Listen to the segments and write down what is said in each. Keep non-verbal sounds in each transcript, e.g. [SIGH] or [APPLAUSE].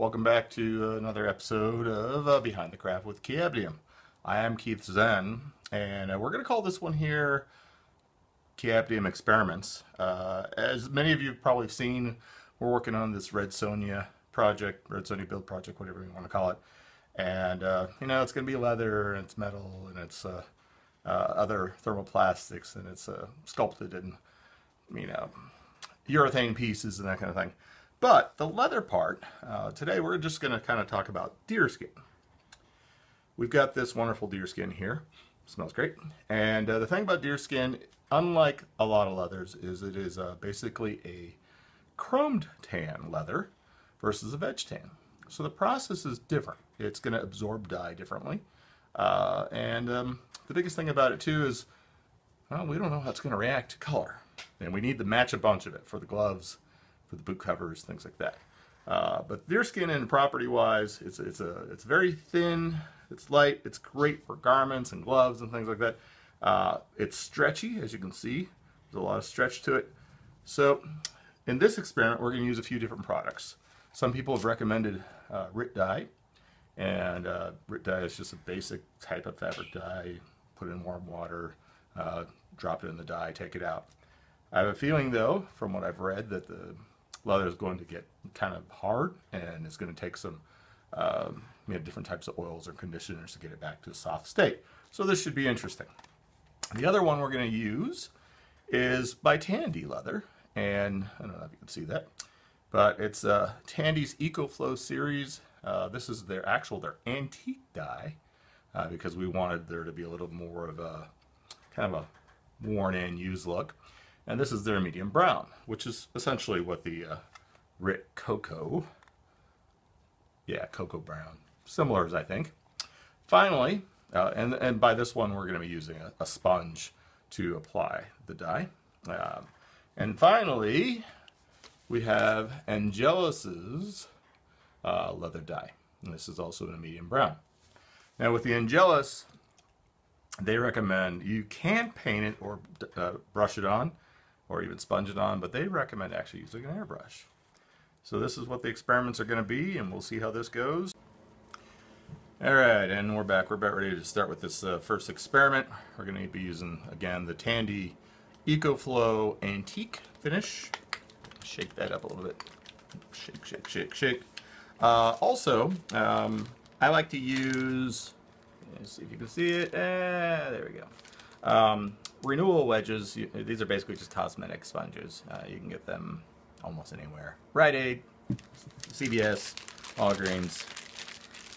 Welcome back to another episode of uh, Behind the Craft with Keabtium. I am Keith Zen, and uh, we're going to call this one here Keabtium Experiments. Uh, as many of you have probably seen, we're working on this Red Sonja project, Red Sonja build project, whatever you want to call it. And, uh, you know, it's going to be leather, and it's metal, and it's uh, uh, other thermoplastics, and it's sculpted in, you know, urethane pieces and that kind of thing. But the leather part, uh, today we're just going to kind of talk about deer skin. We've got this wonderful deer skin here. Smells great. And uh, the thing about deer skin, unlike a lot of leathers, is it is uh, basically a chromed tan leather versus a veg tan. So the process is different. It's going to absorb dye differently. Uh, and um, the biggest thing about it too is, well, we don't know how it's going to react to color. And we need to match a bunch of it for the gloves, for the boot covers, things like that. Uh, but deerskin and property-wise, it's it's a it's very thin, it's light, it's great for garments and gloves and things like that. Uh, it's stretchy, as you can see. There's a lot of stretch to it. So in this experiment, we're going to use a few different products. Some people have recommended uh, RIT dye, and uh, RIT dye is just a basic type of fabric dye. Put in warm water, uh, drop it in the dye, take it out. I have a feeling, though, from what I've read, that the leather is going to get kind of hard and it's going to take some um, you know, different types of oils or conditioners to get it back to a soft state. So this should be interesting. The other one we're going to use is by Tandy Leather, and I don't know if you can see that, but it's uh, Tandy's Eco Flo series. Uh, this is their actual, their antique dye, uh, because we wanted there to be a little more of a kind of a worn and used look. And this is their medium brown, which is essentially what the uh, RIT Cocoa, yeah, Cocoa Brown, similar as I think. Finally, uh, and, and by this one we're going to be using a, a sponge to apply the dye. Um, and finally, we have Angelus's uh, leather dye. And this is also in a medium brown. Now with the Angelus, they recommend you can paint it or uh, brush it on or even sponge it on, but they recommend actually using an airbrush. So this is what the experiments are going to be, and we'll see how this goes. Alright, and we're back. We're about ready to start with this uh, first experiment. We're going to be using, again, the Tandy Eco Flo Antique finish. Shake that up a little bit. Shake, shake, shake, shake. Uh, also, um, I like to use, see if you can see it. Ah, there we go. Um, renewal wedges, you, these are basically just cosmetic sponges. Uh, you can get them almost anywhere. Rite Aid, CVS, Walgreens.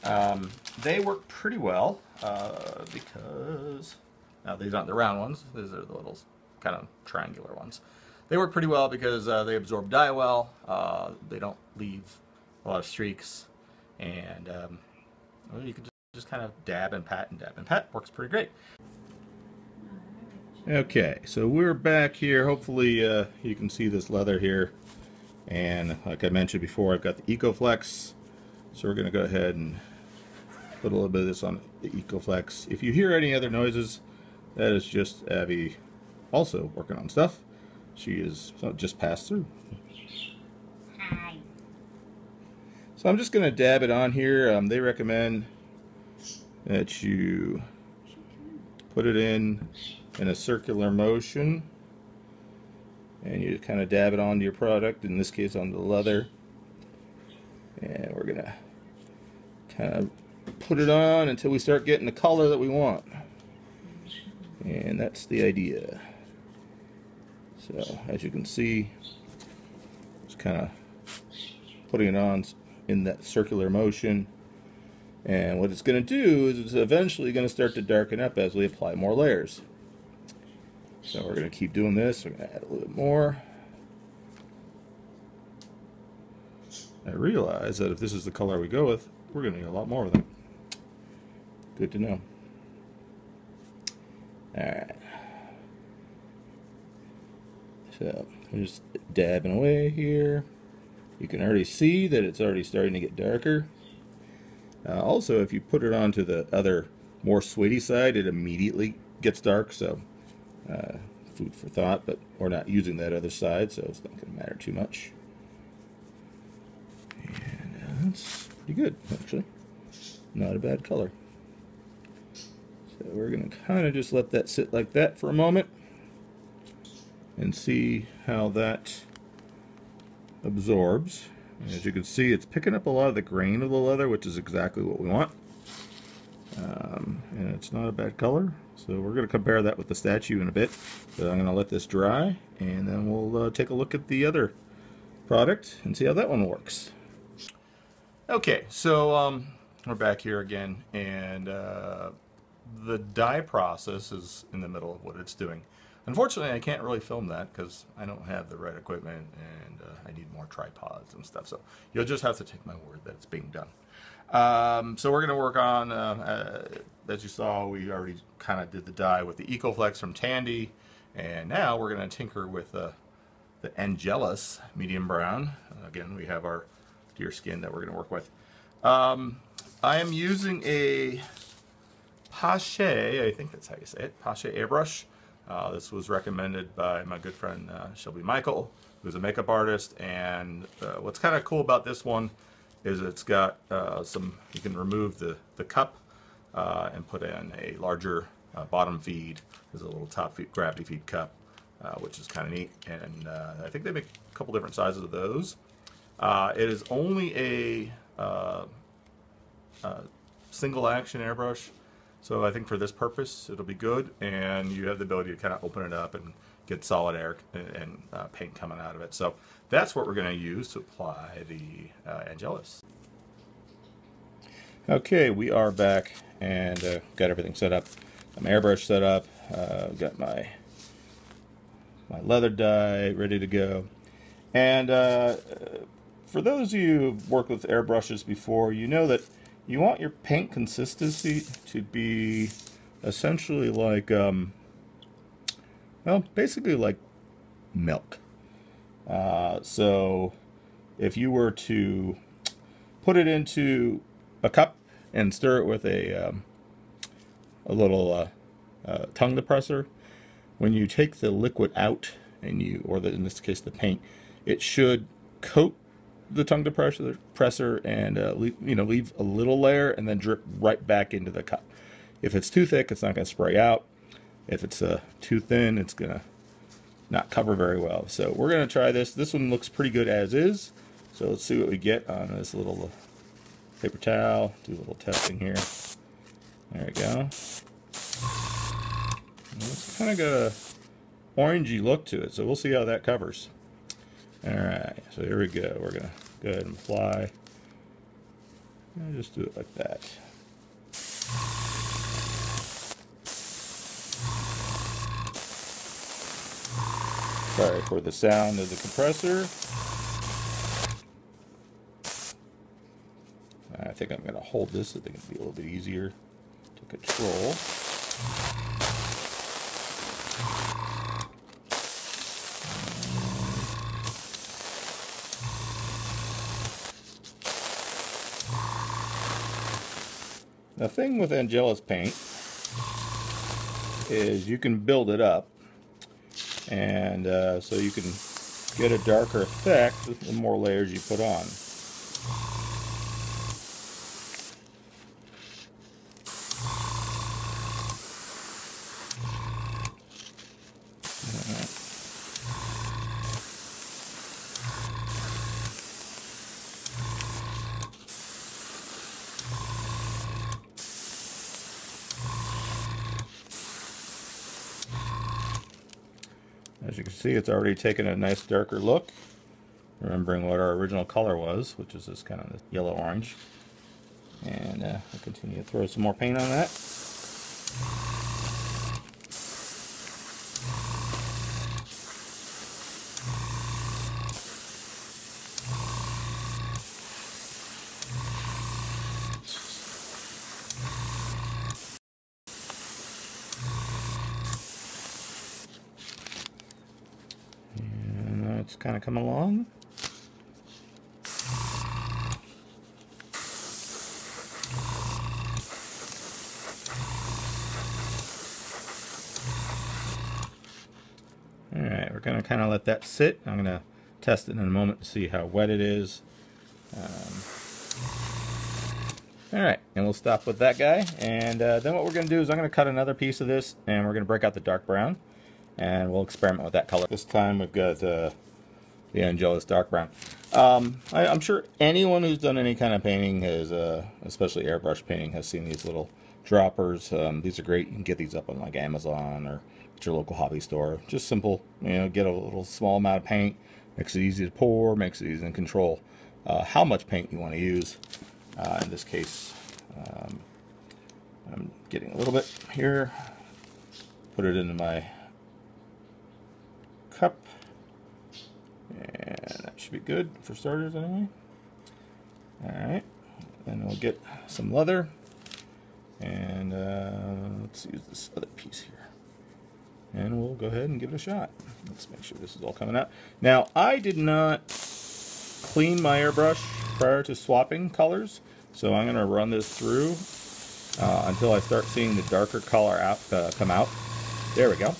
Um, they work pretty well uh, because, now these aren't the round ones, these are the little kind of triangular ones. They work pretty well because uh, they absorb dye well, uh, they don't leave a lot of streaks, and um, you can just, just kind of dab and pat and dab and pat. Works pretty great. Okay, so we're back here. Hopefully uh, you can see this leather here. And like I mentioned before, I've got the EcoFlex. So we're going to go ahead and put a little bit of this on the EcoFlex. If you hear any other noises, that is just Abby also working on stuff. She is just passed through. Hi. So I'm just going to dab it on here. Um, they recommend that you put it in in a circular motion and you kind of dab it onto your product in this case on the leather. And we're gonna kind of put it on until we start getting the color that we want. And that's the idea. So as you can see it's kind of putting it on in that circular motion. And what it's going to do is it's eventually going to start to darken up as we apply more layers so we're going to keep doing this. We're going to add a little bit more. I realize that if this is the color we go with, we're going to need a lot more of them. Good to know. Alright. So, I'm just dabbing away here. You can already see that it's already starting to get darker. Uh, also, if you put it onto the other more sweaty side, it immediately gets dark, so uh, food for thought, but we're not using that other side, so it's not going to matter too much. And that's pretty good, actually. Not a bad color. So we're going to kind of just let that sit like that for a moment and see how that absorbs. As you can see, it's picking up a lot of the grain of the leather, which is exactly what we want. Um, and it's not a bad color. So we're going to compare that with the statue in a bit. So I'm going to let this dry, and then we'll uh, take a look at the other product and see how that one works. Okay, so um, we're back here again, and uh, the dye process is in the middle of what it's doing. Unfortunately, I can't really film that because I don't have the right equipment and uh, I need more tripods and stuff. So you'll just have to take my word that it's being done. Um, so we're going to work on, uh, uh, as you saw, we already kind of did the dye with the EcoFlex from Tandy. And now we're going to tinker with uh, the Angelus medium brown. again, we have our deer skin that we're going to work with. Um, I am using a Paasche, I think that's how you say it, Paasche airbrush. Uh, this was recommended by my good friend uh, Shelby Michael, who's a makeup artist. And uh, what's kind of cool about this one is it's got uh, some, you can remove the, the cup uh, and put in a larger uh, bottom feed. There's a little top feed, gravity feed cup, which is kind of neat. And I think they make a couple different sizes of those. it is only a single action airbrush. So I think for this purpose, it'll be good, and you have the ability to kind of open it up and get solid air and, and uh, paint coming out of it. So that's what we're going to use to apply the uh, Angelus. Okay, we are back and uh, got everything set up. My airbrush set up. Uh, got my my leather dye ready to go. And uh, for those of you who've worked with airbrushes before, you know that you want your paint consistency to be essentially like, um, well, basically like milk. Uh, so if you were to put it into a cup and stir it with a, um, a little uh, uh, tongue depressor, when you take the liquid out and you, or the, in this case the paint, it should coat the tongue depressor and uh, leave, you know leave a little layer and then drip right back into the cup. If it's too thick, it's not going to spray out. If it's uh, too thin, it's going to not cover very well. So we're going to try this. This one looks pretty good as is. So let's see what we get on this little paper towel. Do a little testing here. There we go. it's kind of got a orangey look to it, so we'll see how that covers. Alright, so here we go. We're going to go ahead and. And just do it like that. Sorry for the sound of the compressor. I think I'm going to hold this. I think it'll be a little bit easier to control. The thing with Angelus paint is you can build it up and uh, so you can get a darker effect the more layers you put on. See, it's already taken a nice darker look. Remembering what our original color was, which is this kind of yellow-orange. And uh, will continue to throw some more paint on that. it's kind of come along. Alright, we're going to kind of let that sit. I'm going to test it in a moment to see how wet it is. Um, All right, and we'll stop with that guy. And uh, then what we're going to do is I'm going to cut another piece of this, and we're going to break out the dark brown, and we'll experiment with that color. This time we've got uh, the Angelus dark brown. Um, I, am sure anyone who's done any kind of painting has, uh, especially airbrush painting, has seen these little droppers. Um, these are great. You can get these up on like Amazon or at your local hobby store. Just simple, you know, get a little small amount of paint. Makes it easy to pour, makes it easy to control uh, how much paint you want to use. Uh, in this case, um, I'm getting a little bit here. Put it into my cup. And that should be good for starters anyway. Alright, then we'll get some leather. And uh, let's use this other piece here. And we'll go ahead and give it a shot. Let's make sure this is all coming out. Now, I did not clean my airbrush prior to swapping colors. So I'm going to run this through uh, until I start seeing the darker color out, uh, come out. There we go.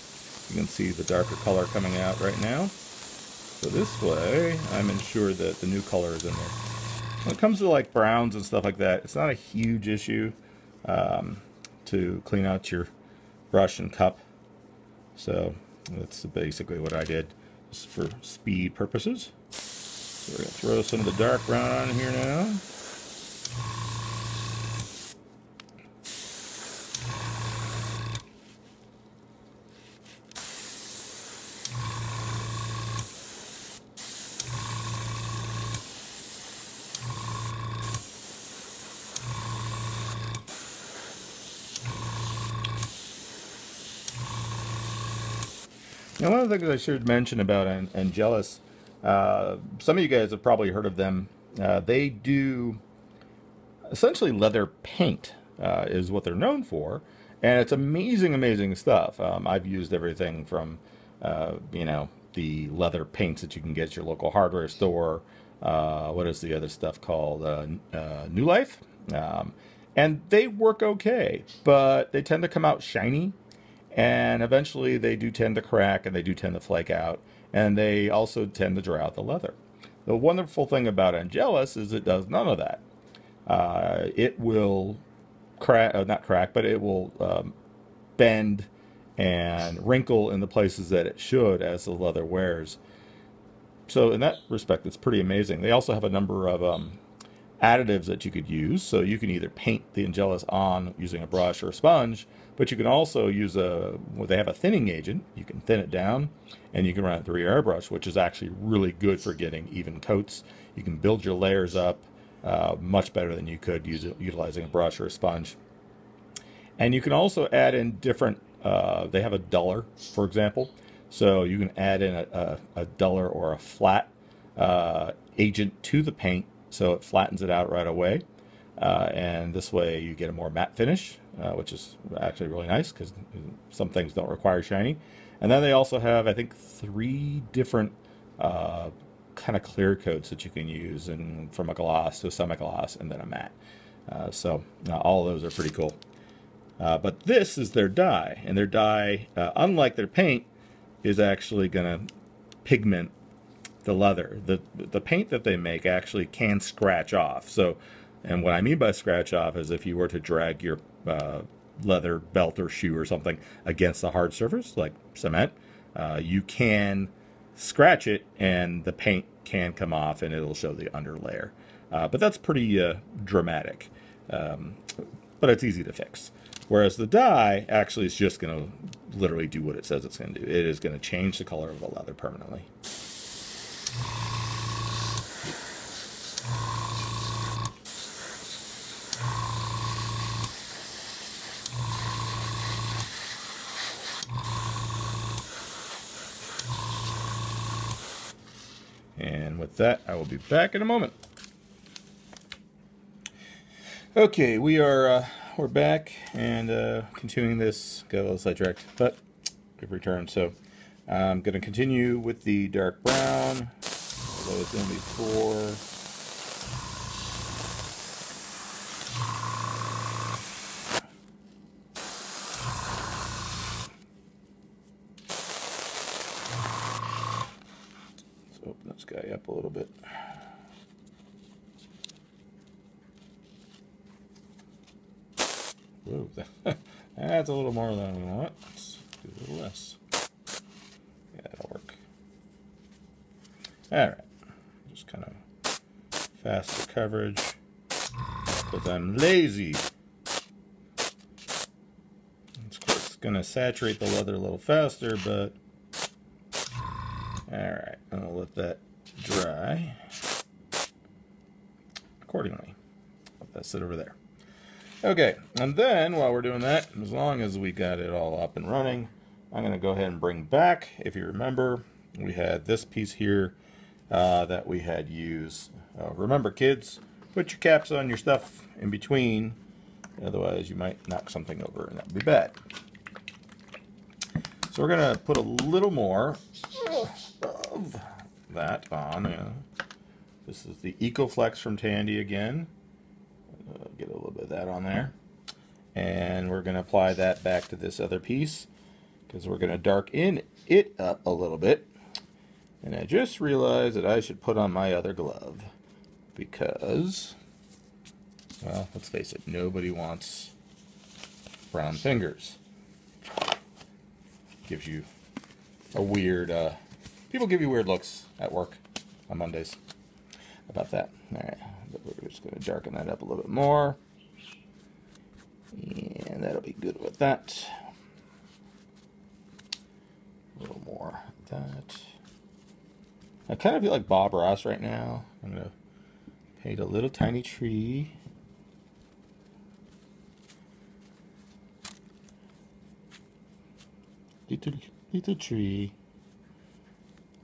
You can see the darker color coming out right now. So this way, I'm ensured that the new color is in there. When it comes to like browns and stuff like that, it's not a huge issue um, to clean out your brush and cup. So that's basically what I did just for speed purposes. So we're going to throw some of the dark brown on here now. Things I should mention about An Angelus, uh, some of you guys have probably heard of them. Uh, they do essentially leather paint uh, is what they're known for, and it's amazing, amazing stuff. Um, I've used everything from, uh, you know, the leather paints that you can get at your local hardware store. Uh, what is the other stuff called? Uh, New Life. Um, and they work okay, but they tend to come out shiny and eventually they do tend to crack and they do tend to flake out and they also tend to dry out the leather. The wonderful thing about Angelus is it does none of that. Uh, it will crack, uh, not crack, but it will um, bend and wrinkle in the places that it should as the leather wears. So in that respect, it's pretty amazing. They also have a number of um, additives that you could use. So you can either paint the Angelus on using a brush or a sponge, but you can also use a, well, they have a thinning agent. You can thin it down and you can run it through your airbrush, which is actually really good for getting even coats. You can build your layers up uh, much better than you could use, utilizing a brush or a sponge. And you can also add in different, uh, they have a duller, for example. So you can add in a, a, a duller or a flat uh, agent to the paint so it flattens it out right away. Uh, and this way you get a more matte finish, uh, which is actually really nice because some things don't require shiny. And then they also have, I think, three different uh, kind of clear coats that you can use, and from a gloss to a semi-gloss, and then a matte. Uh, so uh, all those are pretty cool. Uh, but this is their dye, and their dye, unlike their paint, is actually going to pigment the leather. The, the paint that they make actually can scratch off. So, and what I mean by scratch off is if you were to drag your uh, leather belt or shoe or something against the hard surface, like cement, uh, you can scratch it and the paint can come off and it'll show the underlayer. Uh, but that's pretty uh, dramatic. Um, but it's easy to fix. Whereas the dye actually is just going to literally do what it says it's going to do. It is going to change the color of the leather permanently. And with that, I will be back in a moment. Okay, we are uh, we're back and uh, continuing this. Got a little sidetracked, but we've returned. So I'm going to continue with the dark brown, although it's going to be four. Let's open this guy up a little bit. Whoa, that's a little more than we want. Let's do a little less. Yeah, that'll work. All right, just kind of faster coverage because I'm lazy. It's going to saturate the leather a little faster, but all right, I'm gonna let that dry accordingly. Let that sit over there. Okay, and then while we're doing that, as long as we got it all up and running, I'm to go ahead and bring back, if you remember, we had this piece here uh, that we had used. Uh, remember, kids, put your caps on your stuff in between, otherwise you might knock something over and that would be bad. So we're going to put a little more of that on. Uh, this is the EcoFlex from Tandy again. Uh, get a little bit of that on there. And we're going to apply that back to this other piece because we're going to darken it up a little bit. And I just realized that I should put on my other glove because, well, let's face it, nobody wants brown fingers. Gives you a weird, uh, people give you weird looks at work on Mondays about that. All right, we're just going to darken that up a little bit more. And that'll be good with that. A little more that. I kind of feel like Bob Ross right now. I'm going to paint a little tiny tree. Little, little tree.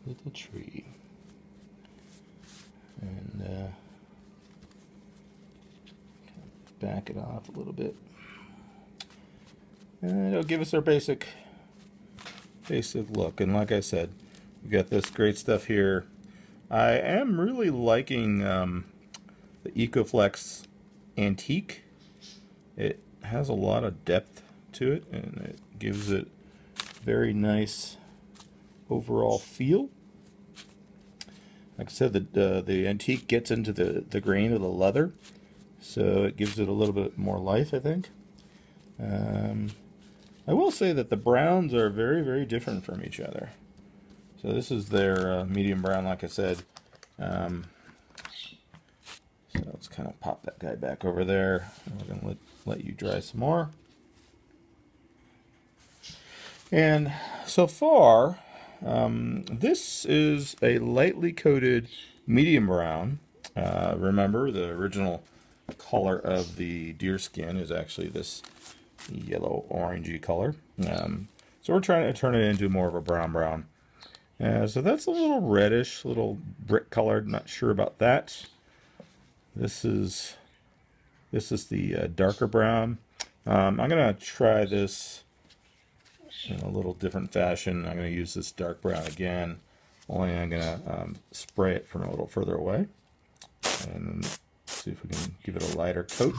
Little tree and uh, back it off a little bit. And it'll give us our basic basic look. And like I said, we got this great stuff here. I am really liking um, the EcoFlex Antique. It has a lot of depth to it and it gives it very nice overall feel. Like I said, the, uh, the antique gets into the, the grain of the leather, so it gives it a little bit more life, I think. Um, I will say that the browns are very, very different from each other. So this is their uh, medium brown, like I said. Um, so let's kind of pop that guy back over there. We're going to let, let you dry some more. And so far, um, this is a lightly coated medium brown. Uh, remember, the original color of the deer skin is actually this yellow orangey color. Um, so we're trying to turn it into more of a brown brown. Uh, so that's a little reddish, little brick colored. Not sure about that. This is this is the uh, darker brown. Um, I'm gonna try this in a little different fashion. I'm going to use this dark brown again, only I'm going to um, spray it from a little further away. And see if we can give it a lighter coat.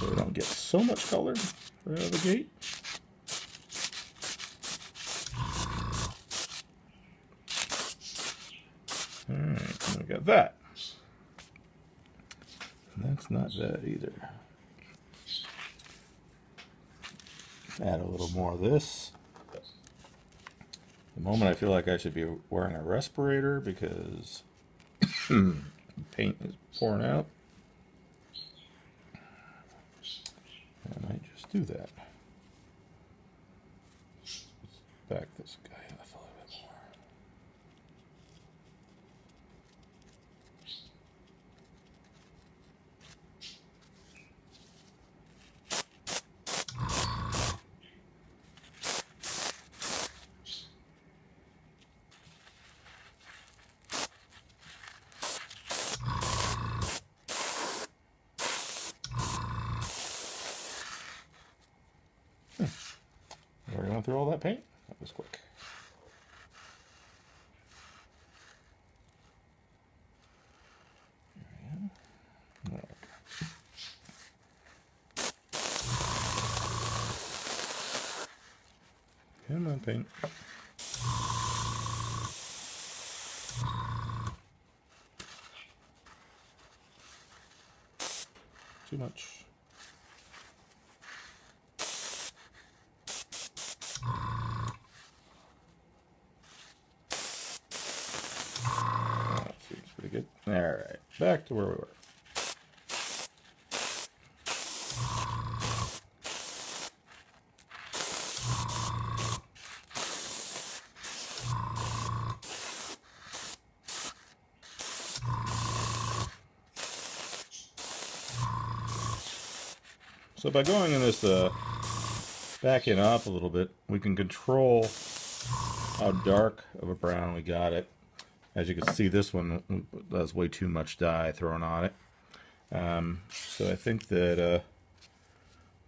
So we don't get so much color right out of the gate. Alright, we got that. That's not bad either. Add a little more of this. The moment I feel like I should be wearing a respirator because [COUGHS] paint is pouring out. And I might just do that. Back this guy Hmm. We're going through all that paint? That was quick. Come on, paint. Too much. To where we were. So by going in this, uh, backing up a little bit, we can control how dark of a brown we got it. As you can see, this one has way too much dye thrown on it. Um, so I think that uh,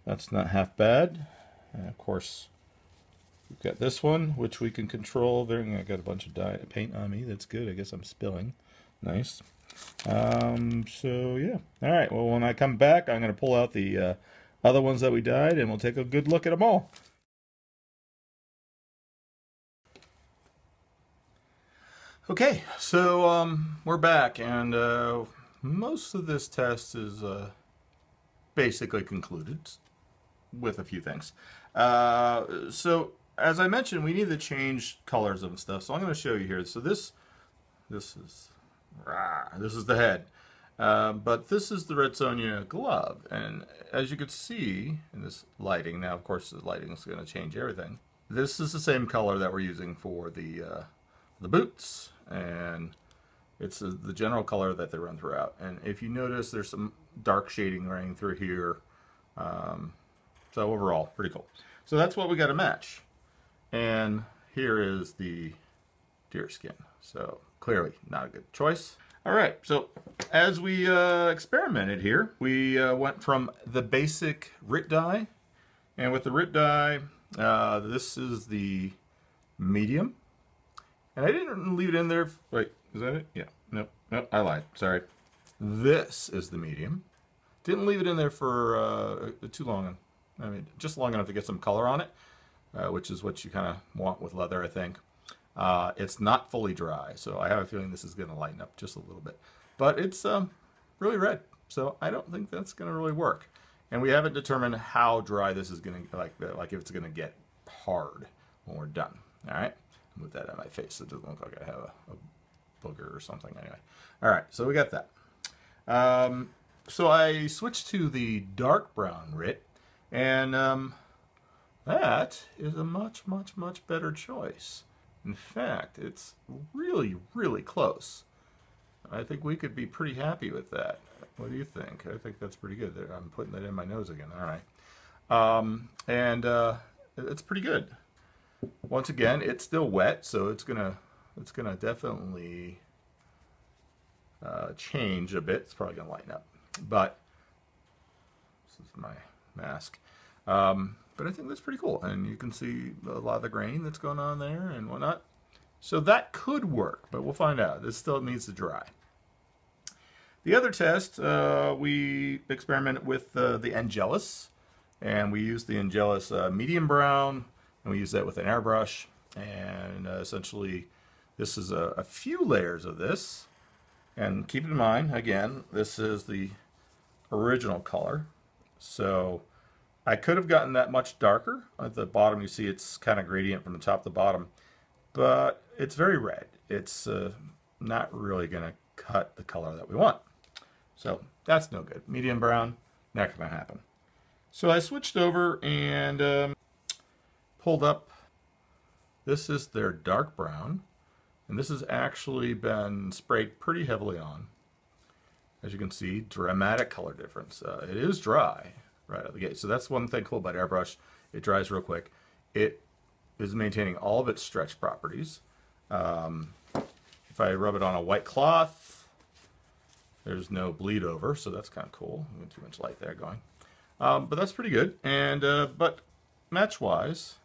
that's not half bad. And of course, we've got this one, which we can control. There, I got a bunch of dye paint on me. That's good. I guess I'm spilling. Nice. Um, so yeah. All right. Well, when I come back, I'm going to pull out the uh, other ones that we dyed, and we'll take a good look at them all. Okay, so um, we're back, and uh, most of this test is uh, basically concluded with a few things. Uh, so, as I mentioned, we need to change colors of stuff. So I'm going to show you here. So this, this is, rah, this is the head. Uh, but this is the Red Sonja glove, and as you can see in this lighting, now of course the lighting is going to change everything. This is the same color that we're using for the uh, the boots, and it's the general color that they run throughout. And if you notice, there's some dark shading running through here. Um, so overall, pretty cool. So that's what we got to match. And here is the deer skin. So clearly not a good choice. All right, so as we uh, experimented here, we uh, went from the basic RIT dye, and with the RIT dye, uh, this is the medium, and I didn't leave it in there. Wait, is that it? Yeah. Nope. Nope. I lied. Sorry. This is the medium. Didn't leave it in there for uh, too long. I mean, just long enough to get some color on it, uh, which is what you kind of want with leather, I think. Uh, it's not fully dry, so I have a feeling this is going to lighten up just a little bit. But it's um, really red, so I don't think that's going to really work. And we haven't determined how dry this is going to, like, like if it's going to get hard when we're done. All right, move that out of my face. It doesn't look like I have a, a booger or something. Anyway, all right, so we got that. Um, so I switched to the dark brown RIT, and um, that is a much, much, much better choice. In fact, it's really, really close. I think we could be pretty happy with that. What do you think? I think that's pretty good. I'm putting that in my nose again. All right. Um, and uh, it's pretty good. Once again, it's still wet, so it's gonna it's gonna definitely uh, change a bit. It's probably gonna lighten up, but this is my mask. Um, but I think that's pretty cool. And you can see a lot of the grain that's going on there and whatnot. So that could work, but we'll find out. This still needs to dry. The other test, uh, we experimented with uh, the Angelus, and we used the Angelus uh, medium brown, and we use that with an airbrush. And uh, essentially, this is a, a few layers of this. And keep in mind, again, this is the original color. So I could have gotten that much darker. At the bottom, you see it's kind of gradient from the top to the bottom, but it's very red. It's uh, not really going to cut the color that we want. So that's no good. Medium brown, not to happen. So I switched over and um, pulled up. This is their dark brown, and this has actually been sprayed pretty heavily on. As you can see, dramatic color difference. Uh, it is dry, right out of the gate. So that's one thing cool about airbrush. It dries real quick. It is maintaining all of its stretch properties. Um, if I rub it on a white cloth, there's no bleed over, so that's kind of cool. Too much light there going. Um, but that's pretty good. And uh, But match-wise,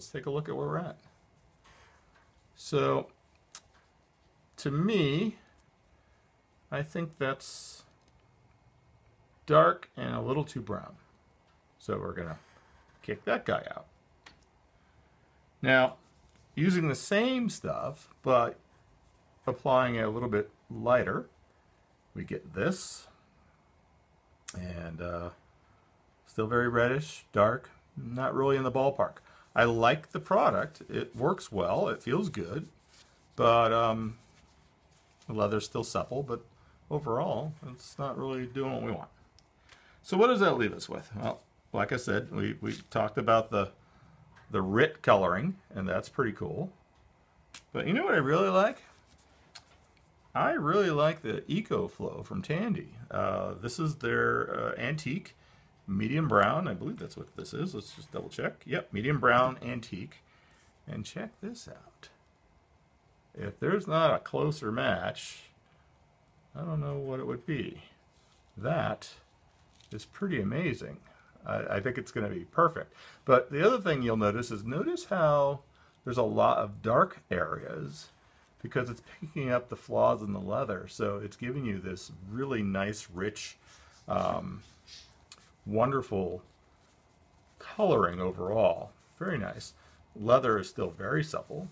let's take a look at where we're at. So, to me, I think that's dark and a little too brown. So we're to kick that guy out. Now, using the same stuff, but applying it a little bit lighter, we get this. and uh, still very reddish, dark, not really in the ballpark. I like the product. It works well. It feels good, but um, the leather's still supple. But overall, it's not really doing what we want. So what does that leave us with? Well, like I said, we, we talked about the the RIT coloring, and that's pretty cool. But you know what I really like? I really like the Eco Flo from Tandy. Uh, this is their uh, antique medium brown. I believe that's what this is. Let's just double check. Yep, medium brown antique. And check this out. If there's not a closer match, I don't know what it would be. That is pretty amazing. I, I think it's going to be perfect. But the other thing you'll notice is notice how there's a lot of dark areas because it's picking up the flaws in the leather. So it's giving you this really nice, rich, um, wonderful coloring overall. Very nice. Leather is still very supple,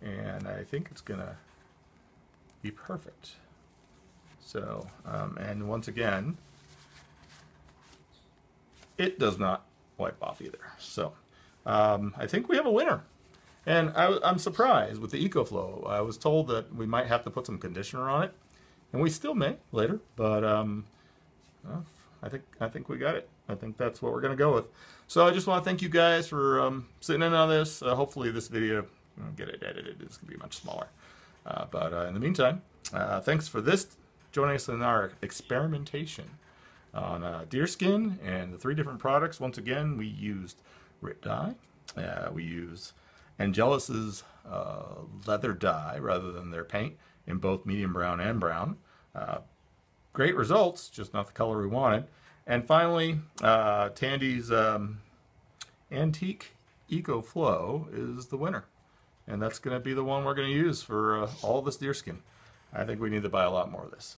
and I think it's going to be perfect. So, um, and once again, it does not wipe off either. So, um, I think we have a winner. And I, am surprised with the Eco Flo. I was told that we might have to put some conditioner on it, and we still may later. But um, I think I think we got it. I think that's what we're going to go with. So I just want to thank you guys for um, sitting in on this. Uh, hopefully this video, I'll get it edited, it's to be much smaller. Uh, but uh, in the meantime, uh, thanks for this, joining us in our experimentation on uh, deerskin and the three different products. Once again, we used RIT dye. Uh, we use Angelus's leather dye rather than their paint in both medium brown and brown great results, just not the color we wanted. And finally, uh, Tandy's um, Antique Eco Flo is the winner. And that's going to be the one we're going to use for uh, all this deerskin. I think we need to buy a lot more of this.